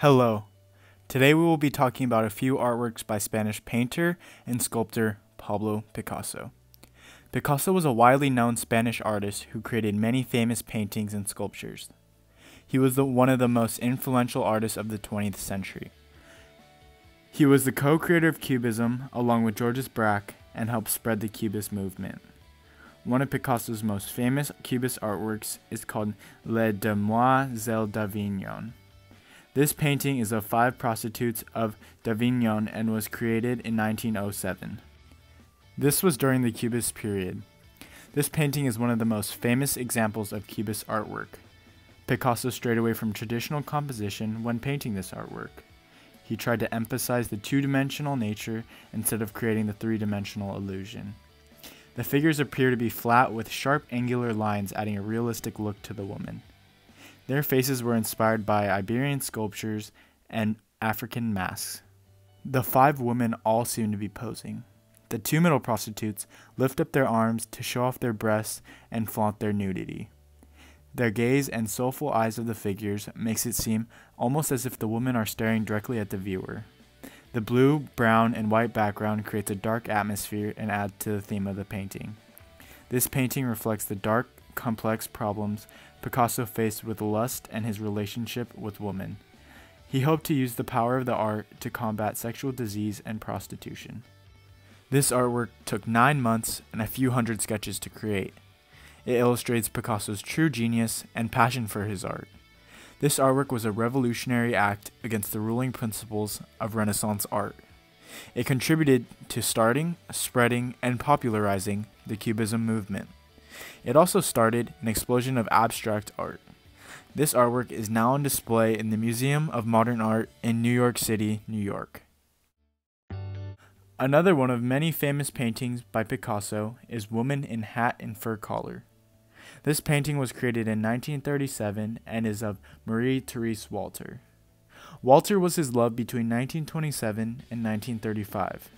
Hello. Today we will be talking about a few artworks by Spanish painter and sculptor Pablo Picasso. Picasso was a widely known Spanish artist who created many famous paintings and sculptures. He was the, one of the most influential artists of the 20th century. He was the co creator of Cubism along with Georges Braque and helped spread the Cubist movement. One of Picasso's most famous Cubist artworks is called Les Demoiselles d'Avignon. This painting is of five prostitutes of d'Avignon and was created in 1907. This was during the Cubist period. This painting is one of the most famous examples of Cubist artwork. Picasso strayed away from traditional composition when painting this artwork. He tried to emphasize the two dimensional nature instead of creating the three dimensional illusion. The figures appear to be flat with sharp angular lines adding a realistic look to the woman. Their faces were inspired by Iberian sculptures and African masks. The five women all seem to be posing. The two middle prostitutes lift up their arms to show off their breasts and flaunt their nudity. Their gaze and soulful eyes of the figures makes it seem almost as if the women are staring directly at the viewer. The blue, brown, and white background creates a dark atmosphere and adds to the theme of the painting. This painting reflects the dark, complex problems Picasso faced with lust and his relationship with women. He hoped to use the power of the art to combat sexual disease and prostitution. This artwork took nine months and a few hundred sketches to create. It illustrates Picasso's true genius and passion for his art. This artwork was a revolutionary act against the ruling principles of Renaissance art. It contributed to starting, spreading, and popularizing the Cubism movement. It also started an explosion of abstract art. This artwork is now on display in the Museum of Modern Art in New York City, New York. Another one of many famous paintings by Picasso is Woman in Hat and Fur Collar. This painting was created in 1937 and is of Marie Therese Walter. Walter was his love between 1927 and 1935.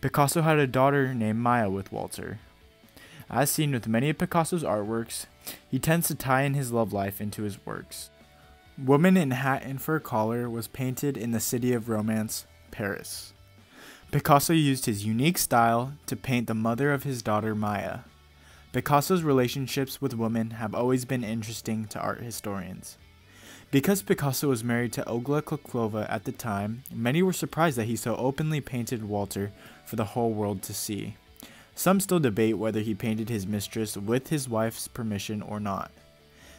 Picasso had a daughter named Maya with Walter, as seen with many of Picasso's artworks, he tends to tie in his love life into his works. Woman in Hat and Fur Collar was painted in the city of romance, Paris. Picasso used his unique style to paint the mother of his daughter Maya. Picasso's relationships with women have always been interesting to art historians. Because Picasso was married to Olga Khokhlova at the time, many were surprised that he so openly painted Walter for the whole world to see. Some still debate whether he painted his mistress with his wife's permission or not.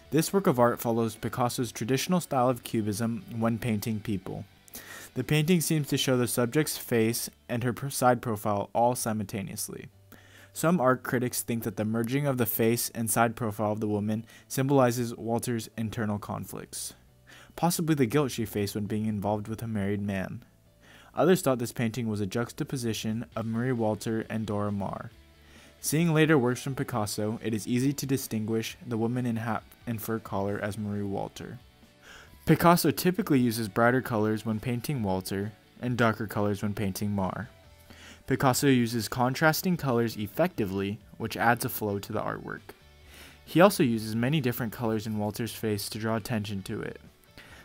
This work of art follows Picasso's traditional style of cubism when painting people. The painting seems to show the subject's face and her side profile all simultaneously. Some art critics think that the merging of the face and side profile of the woman symbolizes Walter's internal conflicts, possibly the guilt she faced when being involved with a married man. Others thought this painting was a juxtaposition of Marie Walter and Dora Maar. Seeing later works from Picasso, it is easy to distinguish the woman in hat and fur collar as Marie Walter. Picasso typically uses brighter colors when painting Walter and darker colors when painting Maar. Picasso uses contrasting colors effectively, which adds a flow to the artwork. He also uses many different colors in Walter's face to draw attention to it.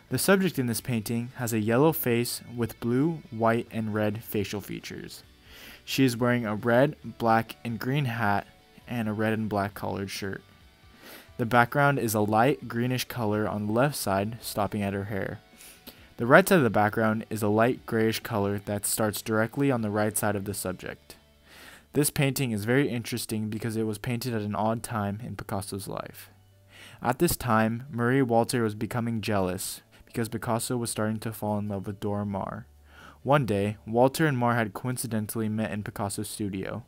The subject in this painting has a yellow face with blue, white, and red facial features. She is wearing a red, black, and green hat and a red and black collared shirt. The background is a light greenish color on the left side, stopping at her hair. The right side of the background is a light grayish color that starts directly on the right side of the subject. This painting is very interesting because it was painted at an odd time in Picasso's life. At this time, Marie Walter was becoming jealous because Picasso was starting to fall in love with Dora Maar. One day, Walter and Maar had coincidentally met in Picasso's studio.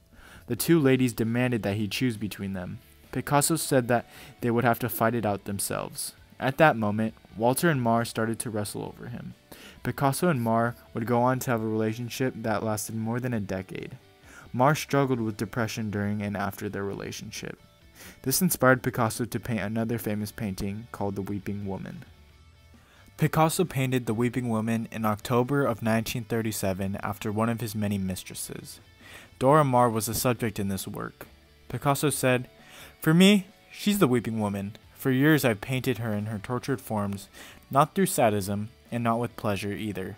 The two ladies demanded that he choose between them. Picasso said that they would have to fight it out themselves. At that moment, Walter and Maar started to wrestle over him. Picasso and Maar would go on to have a relationship that lasted more than a decade. Maar struggled with depression during and after their relationship. This inspired Picasso to paint another famous painting called The Weeping Woman. Picasso painted The Weeping Woman in October of 1937 after one of his many mistresses. Dora Maar was the subject in this work. Picasso said, For me, she's the weeping woman. For years I've painted her in her tortured forms, not through sadism, and not with pleasure either,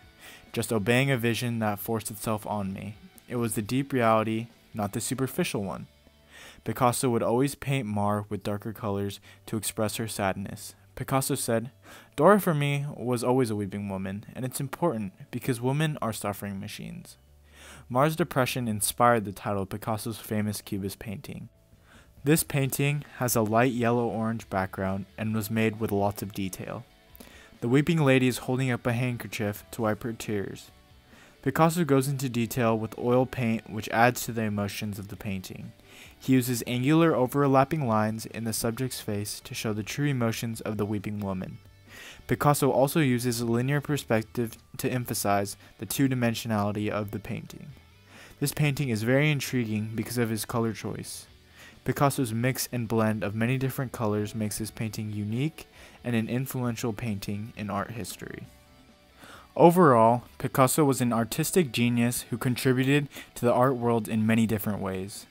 just obeying a vision that forced itself on me. It was the deep reality, not the superficial one. Picasso would always paint Maar with darker colors to express her sadness. Picasso said, Dora for me was always a weeping woman, and it's important because women are suffering machines. Maar's depression inspired the title of Picasso's famous Cubist painting. This painting has a light yellow orange background and was made with lots of detail. The weeping lady is holding up a handkerchief to wipe her tears. Picasso goes into detail with oil paint which adds to the emotions of the painting. He uses angular overlapping lines in the subject's face to show the true emotions of the weeping woman. Picasso also uses linear perspective to emphasize the two dimensionality of the painting. This painting is very intriguing because of his color choice. Picasso's mix and blend of many different colors makes this painting unique and an influential painting in art history. Overall, Picasso was an artistic genius who contributed to the art world in many different ways.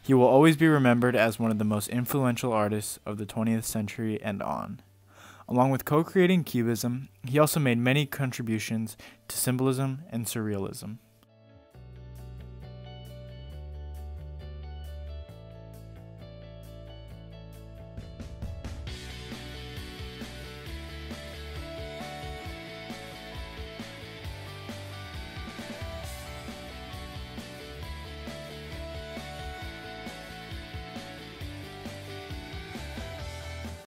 He will always be remembered as one of the most influential artists of the 20th century and on. Along with co creating Cubism, he also made many contributions to symbolism and surrealism.